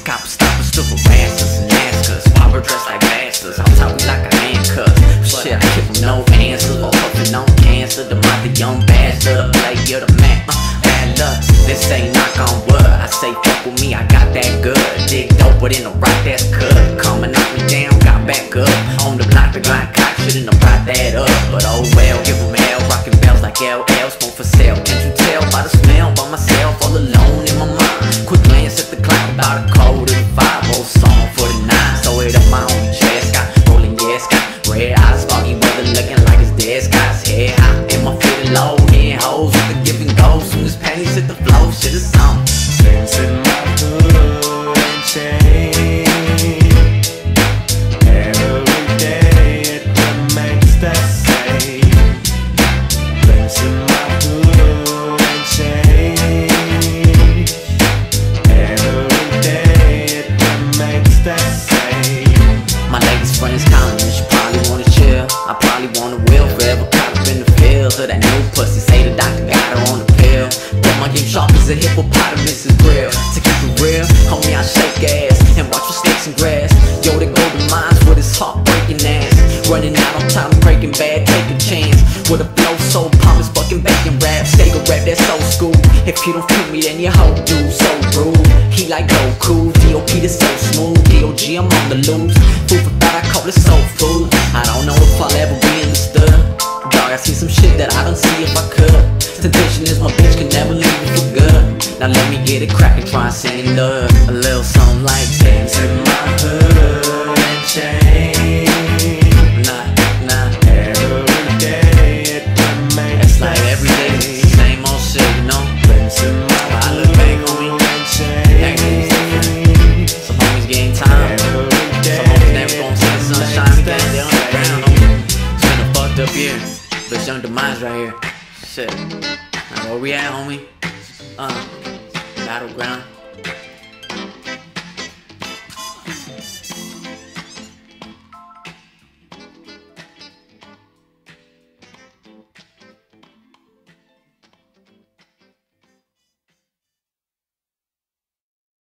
These cops stop us to harass us and ask us why we're dressed like bastards. I'm talking like a handcuff. Shit, I give no answers. Or puffing on cancer. The mother young bastard. Play the man. Uh, bad luck. This ain't knock on wood. I say fuck with me, I got that good. Dig dope, but in the rock that's cut. Come and knock me down, got back up. On the block, the grind cock, shouldn't have brought that up. But oh well, give him hell. Rockin' bells like LL, smoke for sale. Probably wanna will forever caught up in the field. So that new pussy say the doctor got her on the pill. But my game sharp as a hippopotamus is real. To keep it real, homie, I shake ass and watch for snakes and grass. Yo, the golden mines with his heartbreaking ass. Running out on time, breaking bad, take a chance. With a flow so pompous, fucking bacon rap. Stay a rap, that's old school. If you don't feel me, then you hoe dude, so rude. He like Goku, DOP that's so smooth. DOG, I'm on the loose. Food for thought, I call it soul food. See if I could. Temptation is my bitch, can never leave me for good. Now let me get it crackin', try and sing love. A little something like this. in my hood. Nah, nah. Every day It's like the every day, same. old shit, you know? I look back, changed. Some homies sunshine again. Bitch, young demise right here. Shit. Where we at, homie? Uh, battleground.